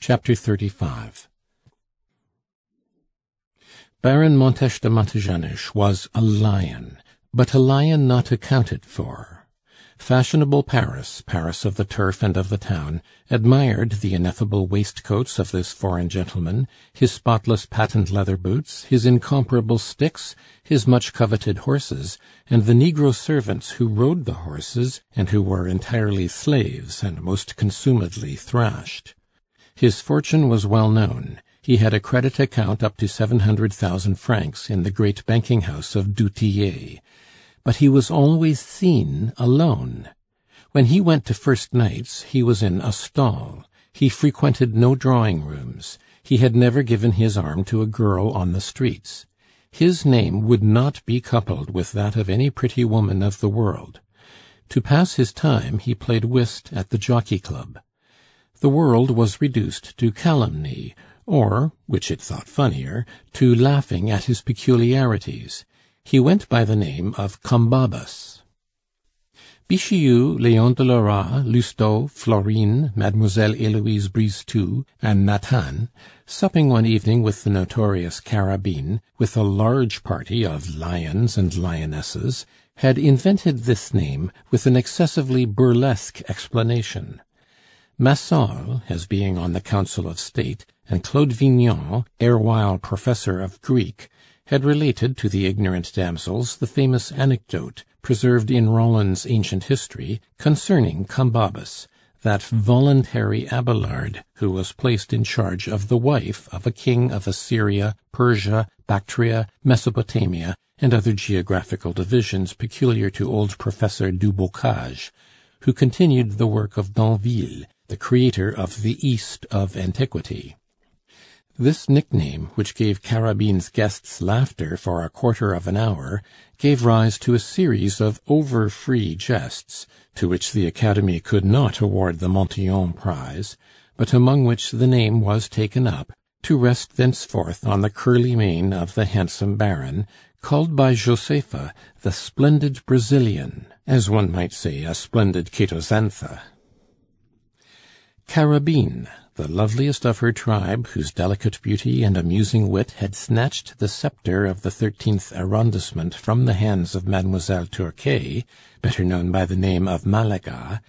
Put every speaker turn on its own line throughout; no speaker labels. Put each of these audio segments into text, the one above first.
Chapter 35 Baron Montes de Montejanos was a lion, but a lion not accounted for. Fashionable Paris, Paris of the turf and of the town, admired the ineffable waistcoats of this foreign gentleman, his spotless patent leather boots, his incomparable sticks, his much coveted horses, and the negro servants who rode the horses, and who were entirely slaves and most consumedly thrashed. His fortune was well known. He had a credit account up to seven hundred thousand francs in the great banking house of du Tillet but he was always seen alone. When he went to first nights, he was in a stall; he frequented no drawing rooms; he had never given his arm to a girl on the streets. His name would not be coupled with that of any pretty woman of the world. To pass his time, he played whist at the Jockey Club. The world was reduced to calumny, or, which it thought funnier, to laughing at his peculiarities. He went by the name of Combabus. Bixiou, Leon de Lora, Lousteau, Florine, Mademoiselle Heloise Brisetout, and Nathan, supping one evening with the notorious Carabine, with a large party of lions and lionesses, had invented this name with an excessively burlesque explanation. Massol, as being on the Council of State, and Claude Vignon, erewhile professor of Greek, had related to the ignorant damsels the famous anecdote, preserved in Rollin's Ancient History, concerning Combabus, that voluntary Abelard who was placed in charge of the wife of a king of Assyria, Persia, Bactria, Mesopotamia, and other geographical divisions peculiar to old Professor du Bocage, who continued the work of D'Anville, the creator of the East of antiquity. This nickname, which gave Carabine's guests laughter for a quarter of an hour, gave rise to a series of over free jests, to which the Academy could not award the Montyon prize, but among which the name was taken up, to rest thenceforth on the curly mane of the handsome Baron, called by Josepha the splendid Brazilian, as one might say a splendid catoxantha. Carabine, the loveliest of her tribe, whose delicate beauty and amusing wit had snatched the sceptre of the thirteenth arrondissement from the hands of Mademoiselle Turquet, better known by the name of Malaga,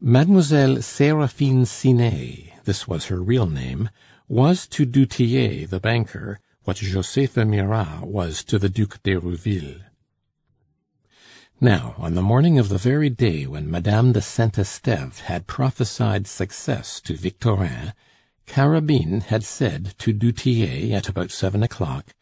Mademoiselle Seraphine Sinet this was her real name was to du Tillet the banker what Josepha Mirah was to the Duc d'Herouville. Now, on the morning of the very day when Madame de Saint Esteve had prophesied success to Victorin, Carabine had said to du Tillet at about seven o'clock,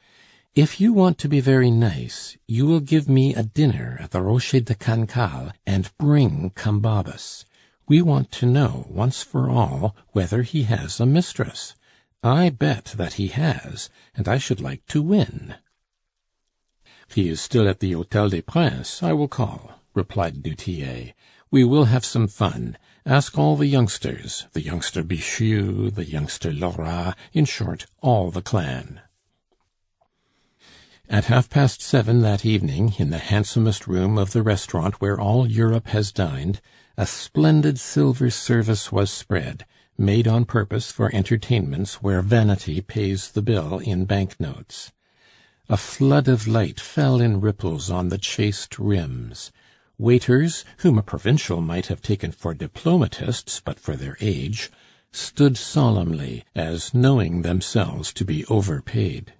"If you want to be very nice, you will give me a dinner at the Rocher de Cancale and bring Combabus. We want to know, once for all, whether he has a mistress. I bet that he has, and I should like to win." "He is still at the Hotel des Princes; I will call," replied du Tillet. "We will have some fun. Ask all the youngsters the youngster Bixiou, the youngster Lora, in short, all the clan." At half past seven that evening, in the handsomest room of the restaurant where all Europe has dined, a splendid silver service was spread, made on purpose for entertainments where vanity pays the bill in bank notes. A flood of light fell in ripples on the chased rims. Waiters, whom a provincial might have taken for diplomatists but for their age, stood solemnly, as knowing themselves to be overpaid.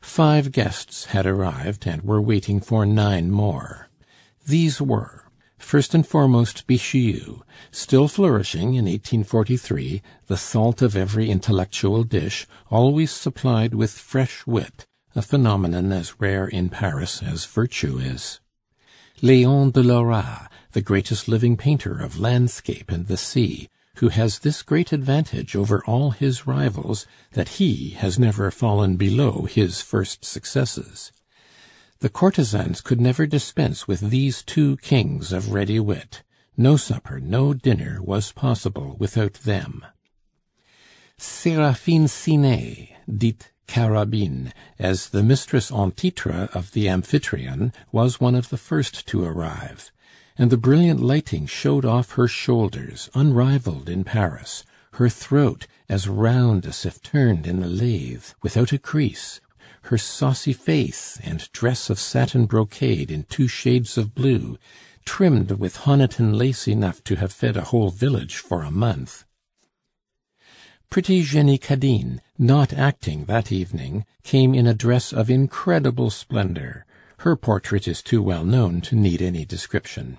Five guests had arrived, and were waiting for nine more. These were First and foremost, Bixiou, still flourishing in 1843, the salt of every intellectual dish, always supplied with fresh wit, a phenomenon as rare in Paris as virtue is. Leon de Lora, the greatest living painter of landscape and the sea, who has this great advantage over all his rivals, that he has never fallen below his first successes. The courtesans could never dispense with these two kings of ready wit; no supper, no dinner was possible without them. Seraphine Sinet, dite Carabine, as the mistress en titre of the amphitryon, was one of the first to arrive; and the brilliant lighting showed off her shoulders, unrivalled in Paris, her throat as round as if turned in a lathe, without a crease, her saucy face and dress of satin brocade in two shades of blue, trimmed with Honiton lace enough to have fed a whole village for a month. Pretty Jenny Cadine, not acting that evening, came in a dress of incredible splendor. Her portrait is too well known to need any description.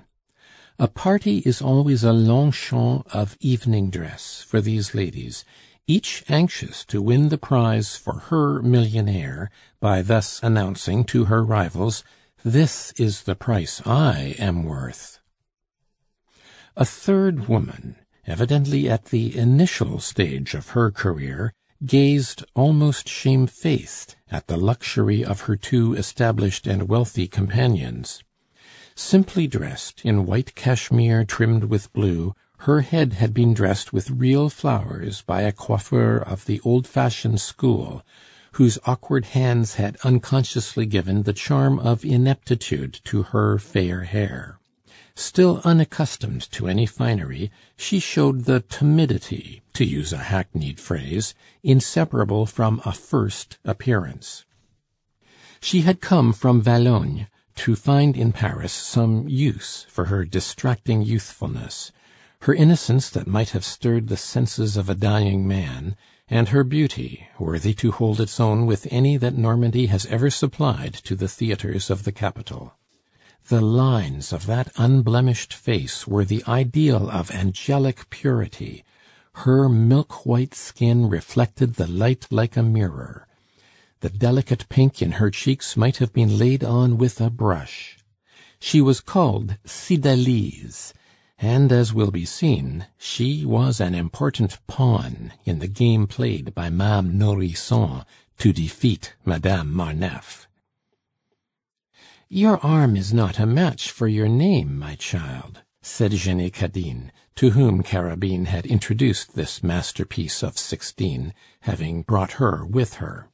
A party is always a Longchamp of evening dress for these ladies, each anxious to win the prize for her millionaire by thus announcing to her rivals, "This is the price I am worth." A third woman, evidently at the initial stage of her career, gazed almost shamefaced at the luxury of her two established and wealthy companions. Simply dressed in white cashmere trimmed with blue, her head had been dressed with real flowers by a coiffeur of the old fashioned school, whose awkward hands had unconsciously given the charm of ineptitude to her fair hair. Still unaccustomed to any finery, she showed the timidity, to use a hackneyed phrase, inseparable from a first appearance. She had come from Valognes to find in Paris some use for her distracting youthfulness, her innocence that might have stirred the senses of a dying man, and her beauty, worthy to hold its own with any that Normandy has ever supplied to the theatres of the capital. The lines of that unblemished face were the ideal of angelic purity; her milk white skin reflected the light like a mirror. The delicate pink in her cheeks might have been laid on with a brush. She was called Cydalise, and, as will be seen, she was an important pawn in the game played by Mame Nourrisson to defeat Madame Marneffe. "Your arm is not a match for your name, my child," said Jenny Cadine, to whom Carabine had introduced this masterpiece of sixteen, having brought her with her.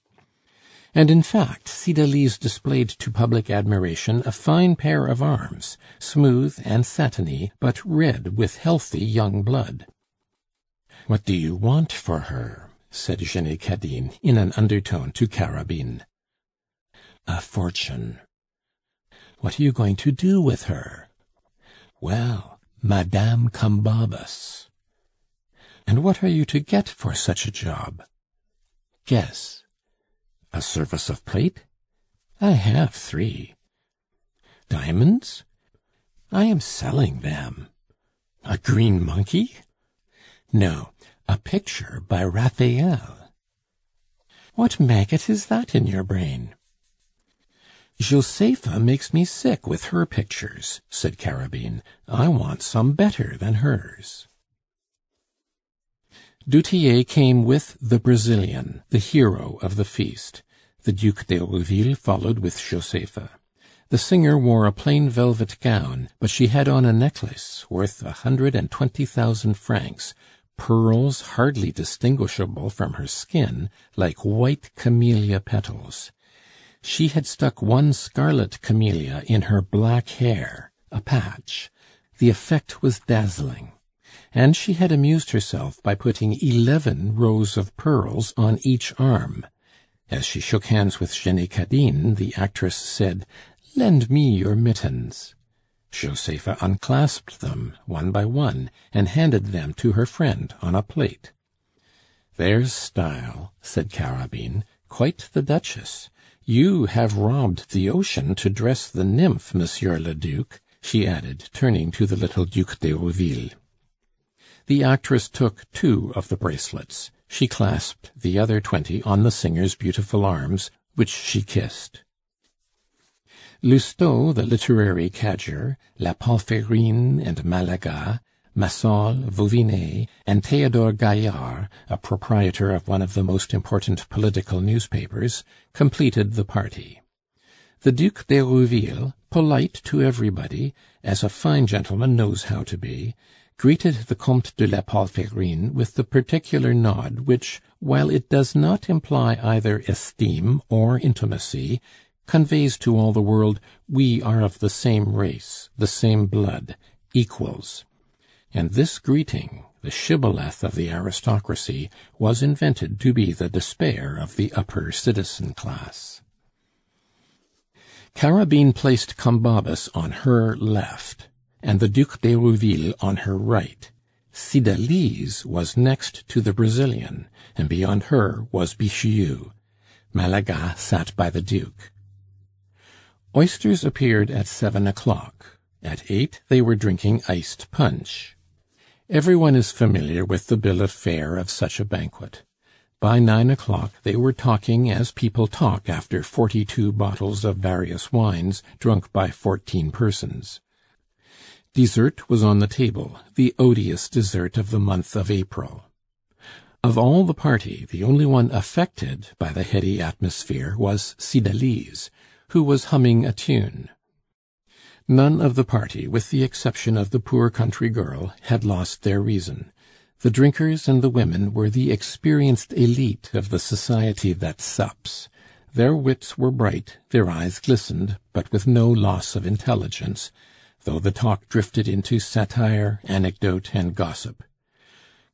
And in fact Cydalise displayed to public admiration a fine pair of arms, smooth and satiny, but red with healthy young blood. "What do you want for her?" said Jenny Cadine, in an undertone to Carabine. "A fortune." "What are you going to do with her?" "Well, Madame Combabus." "And what are you to get for such a job?" "Guess." A service of plate? I have three. Diamonds? I am selling them. A green monkey? No, a picture by Raphael. What maggot is that in your brain? Josepha makes me sick with her pictures, said Carabine. I want some better than hers. Du Tillet came with the Brazilian, the hero of the feast. The Duc d'Herouville followed with Josepha. The singer wore a plain velvet gown, but she had on a necklace worth a hundred and twenty thousand francs, pearls hardly distinguishable from her skin, like white camellia petals. She had stuck one scarlet camellia in her black hair, a patch. The effect was dazzling and she had amused herself by putting eleven rows of pearls on each arm. As she shook hands with Jenny Cadine, the actress said, "Lend me your mittens." Josepha unclasped them one by one, and handed them to her friend on a plate. "There's style," said Carabine. "Quite the Duchess. You have robbed the ocean to dress the nymph, Monsieur le Duc," she added, turning to the little Duc d'Herouville. The actress took two of the bracelets; she clasped the other twenty on the singer's beautiful arms, which she kissed. Lousteau, the literary cadger, La Palferine and Malaga, Massol, Vauvinet, and Theodore Gaillard, a proprietor of one of the most important political newspapers, completed the party. The Duc d'Herouville, polite to everybody, as a fine gentleman knows how to be, greeted the Comte de la Palferine with the particular nod which, while it does not imply either esteem or intimacy, conveys to all the world, "We are of the same race, the same blood, equals." And this greeting, the shibboleth of the aristocracy, was invented to be the despair of the upper citizen class. Carabine placed Combabus on her left, and the Duc d'Herouville on her right. Cydalise was next to the Brazilian, and beyond her was Bixiou. Malaga sat by the Duke. Oysters appeared at seven o'clock. At eight they were drinking iced punch. Every one is familiar with the bill of fare of such a banquet. By nine o'clock they were talking as people talk after forty two bottles of various wines drunk by fourteen persons. Dessert was on the table, the odious dessert of the month of April. Of all the party, the only one affected by the heady atmosphere was Cydalise, who was humming a tune. None of the party, with the exception of the poor country girl, had lost their reason. The drinkers and the women were the experienced elite of the society that sups. Their wits were bright, their eyes glistened, but with no loss of intelligence, though the talk drifted into satire, anecdote, and gossip.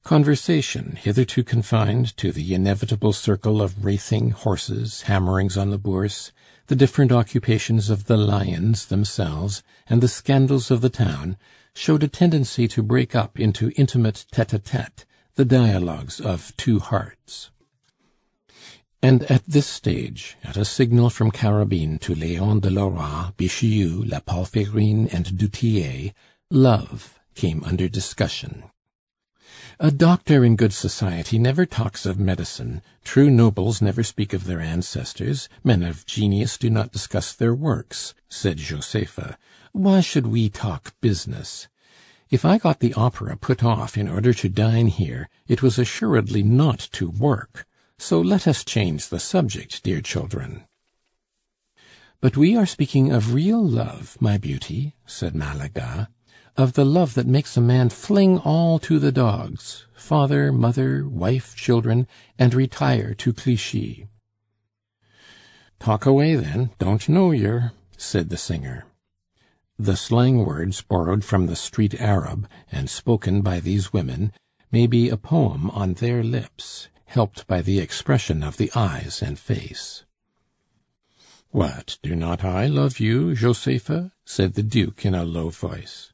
Conversation, hitherto confined to the inevitable circle of racing, horses, hammerings on the Bourse, the different occupations of the lions themselves, and the scandals of the town, showed a tendency to break up into intimate tete a tete, the dialogues of two hearts. And at this stage, at a signal from Carabine to Leon de Lora, Bixiou, la Palferine, and du Tillet, love came under discussion. A doctor in good society never talks of medicine, true nobles never speak of their ancestors, men of genius do not discuss their works, said Josepha. Why should we talk business? If I got the opera put off in order to dine here, it was assuredly not to work. So let us change the subject, dear children. But we are speaking of real love, my beauty, said Malaga of the love that makes a man fling all to the dogs father, mother, wife, children and retire to Clichy. "Talk away, then, don't know yer," said the singer. The slang words borrowed from the street Arab, and spoken by these women, may be a poem on their lips, helped by the expression of the eyes and face. "What, do not I love you, Josepha?" said the Duke in a low voice.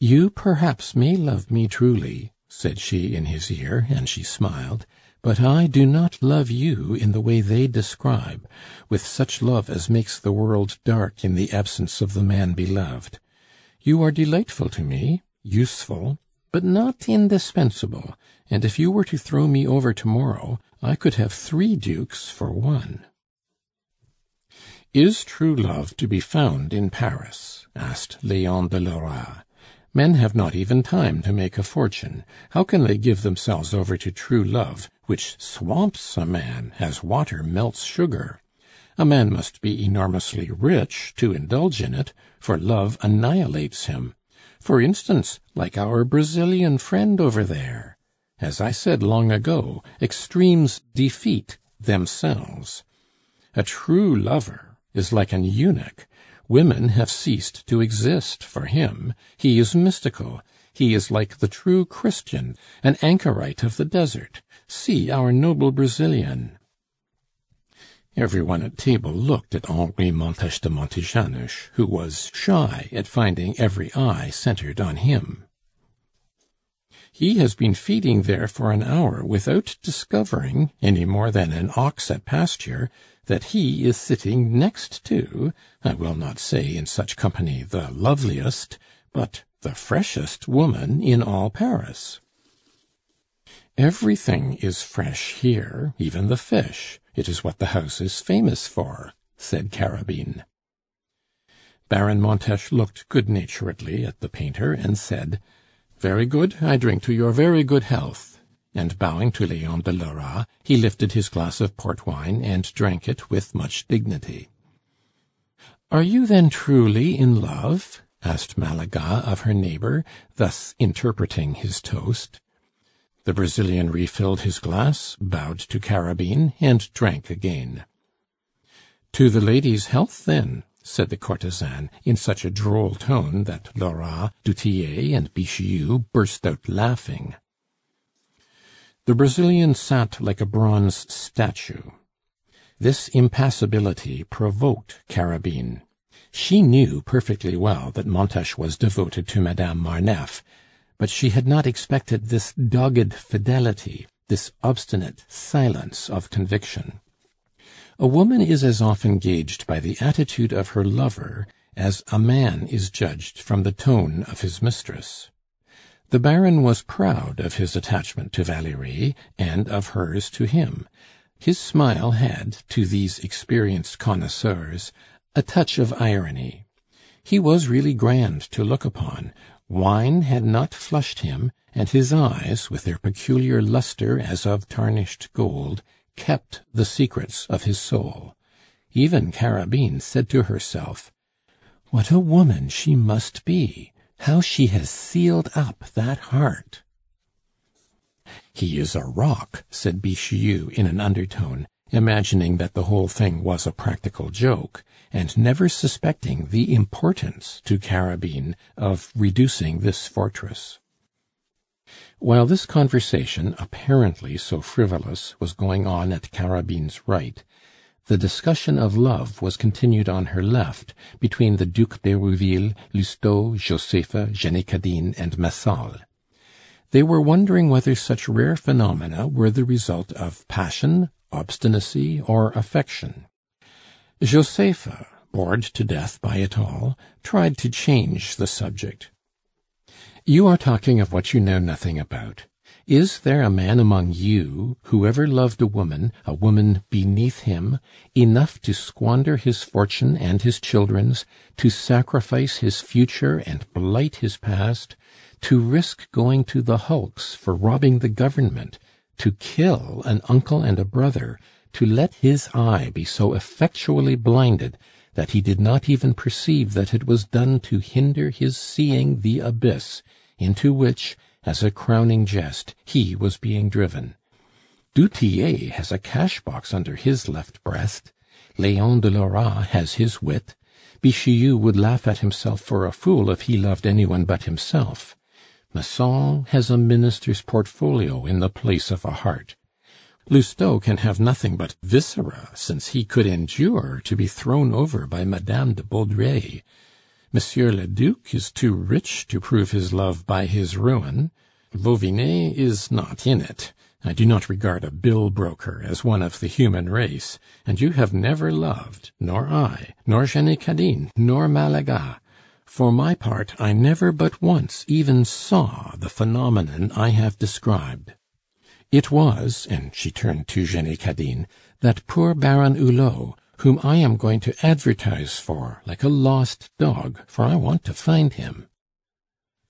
"You perhaps may love me truly," said she in his ear, and she smiled, "but I do not love you in the way they describe, with such love as makes the world dark in the absence of the man beloved. You are delightful to me, useful, but not indispensable, and if you were to throw me over to morrow, I could have three dukes for one." "Is true love to be found in Paris?" asked Leon de Lora. Men have not even time to make a fortune. How can they give themselves over to true love, which swamps a man as water melts sugar? A man must be enormously rich to indulge in it, for love annihilates him. For instance, like our Brazilian friend over there. As I said long ago, extremes defeat themselves. A true lover is like an eunuch Women have ceased to exist for him. He is mystical. He is like the true Christian, an anchorite of the desert. See our noble Brazilian." Every one at table looked at Henri Montes de Montejanos, who was shy at finding every eye centered on him. He has been feeding there for an hour without discovering, any more than an ox at pasture, that he is sitting next to, I will not say in such company the loveliest, but the freshest woman in all Paris. Everything is fresh here, even the fish. It is what the house is famous for, said Carabine. Baron Montes looked good naturedly at the painter and said, "Very good, I drink to your very good health." And bowing to Leon de Lora, he lifted his glass of port wine and drank it with much dignity. "Are you then truly in love?" asked Malaga of her neighbor, thus interpreting his toast. The Brazilian refilled his glass, bowed to Carabine, and drank again. "To the lady's health, then!" said the courtesan, in such a droll tone that Lora, du Tillet, and Bixiou burst out laughing. The Brazilian sat like a bronze statue. This impassibility provoked Carabine. She knew perfectly well that Montes was devoted to Madame Marneffe, but she had not expected this dogged fidelity, this obstinate silence of conviction. A woman is as often gauged by the attitude of her lover as a man is judged from the tone of his mistress. The Baron was proud of his attachment to Valerie, and of hers to him. His smile had, to these experienced connoisseurs, a touch of irony. He was really grand to look upon; wine had not flushed him, and his eyes, with their peculiar lustre as of tarnished gold, kept the secrets of his soul. Even Carabine said to herself, "What a woman she must be! How she has sealed up that heart!" "He is a rock," said Bixiou in an undertone, imagining that the whole thing was a practical joke, and never suspecting the importance to Carabine of reducing this fortress. While this conversation, apparently so frivolous, was going on at Carabine's right, the discussion of love was continued on her left, between the Duc d'Herouville, Lousteau, Josepha, Jenny Cadine, and Massol. They were wondering whether such rare phenomena were the result of passion, obstinacy, or affection. Josepha, bored to death by it all, tried to change the subject. You are talking of what you know nothing about. Is there a man among you who ever loved a woman, a woman beneath him, enough to squander his fortune and his children's, to sacrifice his future and blight his past, to risk going to the hulks for robbing the government, to kill an uncle and a brother, to let his eye be so effectually blinded that he did not even perceive that it was done to hinder his seeing the abyss into which, as a crowning jest, he was being driven. Du Tillet has a cash box under his left breast. Leon de Lora has his wit. Bixiou would laugh at himself for a fool if he loved any one but himself. Massol has a minister's portfolio in the place of a heart. Lousteau can have nothing but viscera, since he could endure to be thrown over by Madame de Baudraye. Monsieur le Duc is too rich to prove his love by his ruin. Vauvinet is not in it. I do not regard a bill broker as one of the human race, and you have never loved, nor I, nor Jenny Cadine, nor Malaga. For my part, I never but once even saw the phenomenon I have described. It was," and she turned to Jenny Cadine, "that poor Baron Hulot whom I am going to advertise for, like a lost dog, for I want to find him."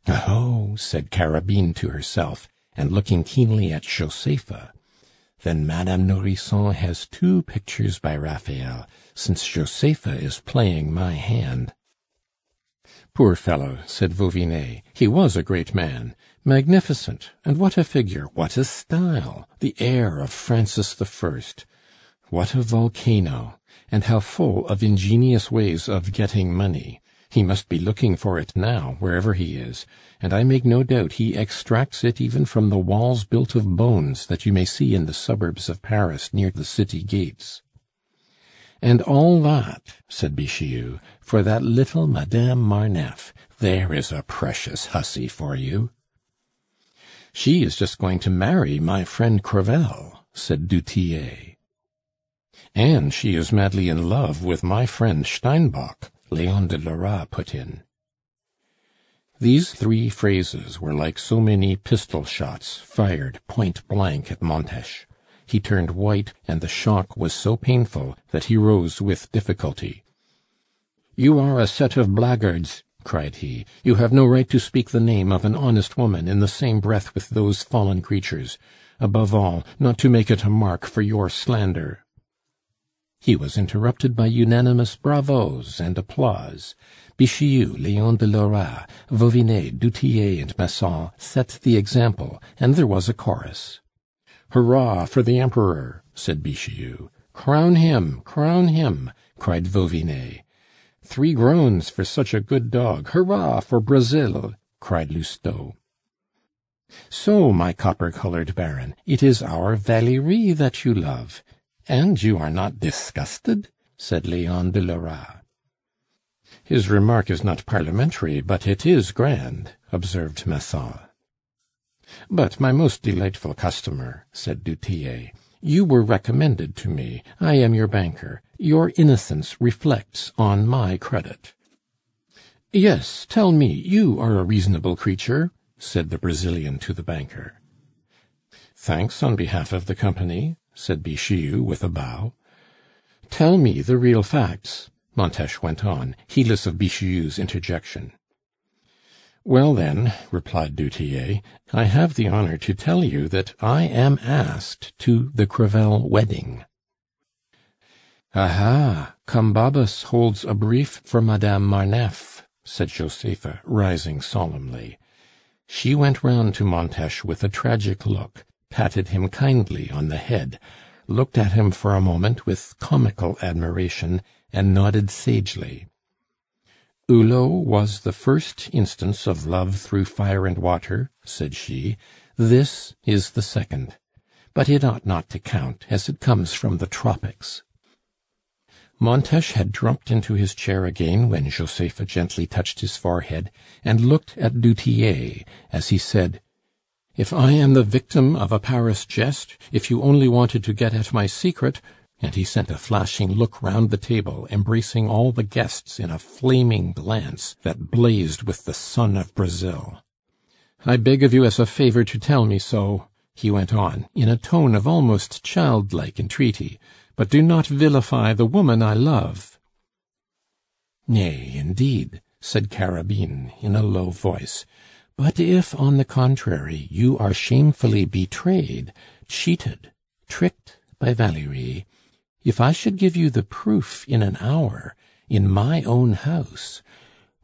"Oh!" said Carabine to herself, and looking keenly at Josepha. "Then Madame Nourrisson has two pictures by Raphael, since Josepha is playing my hand." "Poor fellow!" said Vauvinet. "He was a great man. Magnificent! And what a figure, what a style! The air of Francis the First. What a volcano! And how full of ingenious ways of getting money! He must be looking for it now, wherever he is, and I make no doubt he extracts it even from the walls built of bones that you may see in the suburbs of Paris near the city gates." "And all that," said Bixiou, "for that little Madame Marneffe! There is a precious hussy for you!" "She is just going to marry my friend Crevel," said du Tillet. "And she is madly in love with my friend Steinbock," Leon de Lora put in. These three phrases were like so many pistol shots fired point blank at Montes. He turned white, and the shock was so painful that he rose with difficulty. "You are a set of blackguards!" cried he. "You have no right to speak the name of an honest woman in the same breath with those fallen creatures. Above all, not to make it a mark for your slander." He was interrupted by unanimous bravos and applause. Bixiou, Leon de Lora, Vauvinet, du Tillet, and Massol set the example, and there was a chorus. "Hurrah for the Emperor!" said Bixiou. "Crown him! crown him!" cried Vauvinet. "Three groans for such a good dog! Hurrah for Brazil!" cried Lousteau. "So, my copper colored Baron, it is our Valerie that you love! And you are not disgusted?" said Leon de Lora. "His remark is not parliamentary, but it is grand," observed Massol. "But, my most delightful customer," said du Tillet, "you were recommended to me; I am your banker; your innocence reflects on my credit." "Yes, tell me, you are a reasonable creature," said the Brazilian to the banker. "Thanks on behalf of the company," said Bixiou with a bow. "Tell me the real facts," Montes went on, heedless of Bixiou's interjection. "Well, then," replied du Tillet, "I have the honor to tell you that I am asked to the Crevel wedding." "Aha! Combabus holds a brief for Madame Marneffe," said Josepha, rising solemnly. She went round to Montes with a tragic look, patted him kindly on the head, looked at him for a moment with comical admiration, and nodded sagely. "Hulot was the first instance of love through fire and water," said she. "This is the second. But it ought not to count, as it comes from the tropics." Montes had dropped into his chair again when Josepha gently touched his forehead, and looked at du Tillet as he said: "If I am the victim of a Paris jest, if you only wanted to get at my secret and he sent a flashing look round the table, embracing all the guests in a flaming glance that blazed with the sun of Brazil. "I beg of you as a favor to tell me so," he went on, in a tone of almost childlike entreaty, "but do not vilify the woman I love." "Nay, indeed," said Carabine in a low voice. "But if, on the contrary, you are shamefully betrayed, cheated, tricked by Valerie if I should give you the proof in an hour, in my own house,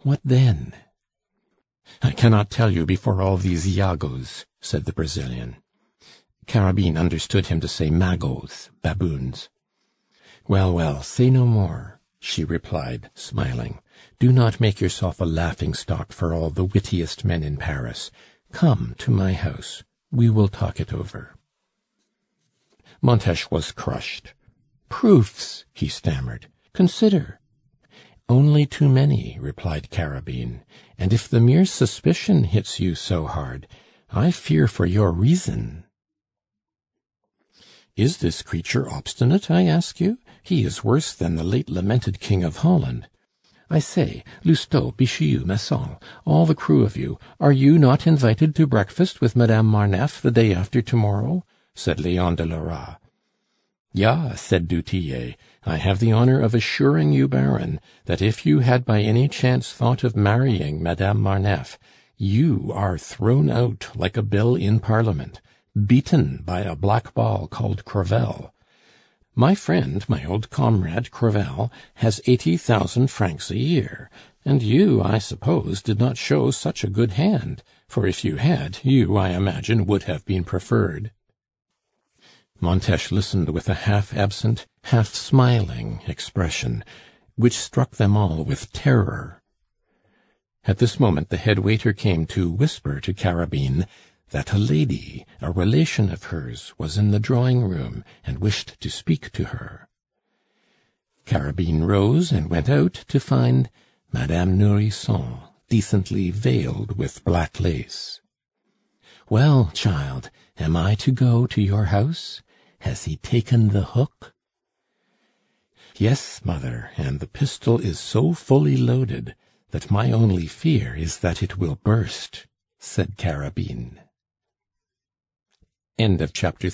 what then?" "I cannot tell you before all these Iagos," said the Brazilian. Carabine understood him to say magots, baboons. "Well, well, say no more," she replied, smiling. "Do not make yourself a laughing stock for all the wittiest men in Paris. Come to my house; we will talk it over." Montes was crushed. "Proofs!" he stammered. "Consider!" "Only too many," replied Carabine. "And if the mere suspicion hits you so hard, I fear for your reason." Is this creature obstinate, I ask you? He is worse than the late lamented King of Holland. I say, Lousteau, Bixiou, Massol, all the crew of you, are you not invited to breakfast with Madame Marneffe the day after to morrow?" said Leon de Lora. "Ja," said du Tillet, "I have the honor of assuring you, Baron, that if you had by any chance thought of marrying Madame Marneffe, you are thrown out like a bill in Parliament, beaten by a black ball called Crevel. My friend, my old comrade Crevel, has eighty thousand francs a year, and you, I suppose, did not show such a good hand, for if you had, you, I imagine, would have been preferred." Montes listened with a half absent, half smiling expression, which struck them all with terror. At this moment the head waiter came to whisper to Carabine that a lady, a relation of hers, was in the drawing room and wished to speak to her. Carabine rose and went out to find Madame Nourrisson, decently veiled with black lace. "Well, child, am I to go to your house? Has he taken the hook?" "Yes, mother, and the pistol is so fully loaded that my only fear is that it will burst," said Carabine. End of chapter